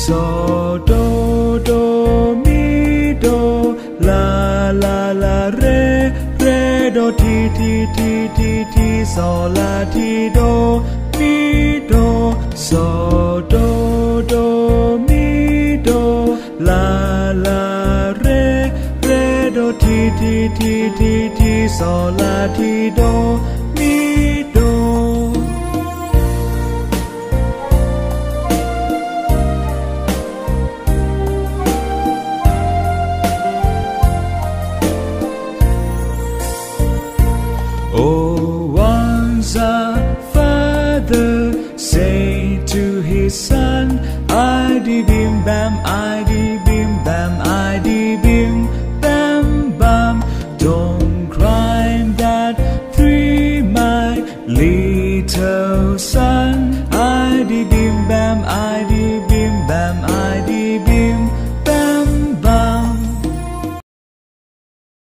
So do do mi do la la la re re do ti ti ti ti ti so la ti do mi do. So do do mi do la la re re do ti ti ti ti ti so la ti do mi do father say to his son, Aydi bim bam, Aydi bim bam, Aydi bim bam bam. Don't cry that three my little.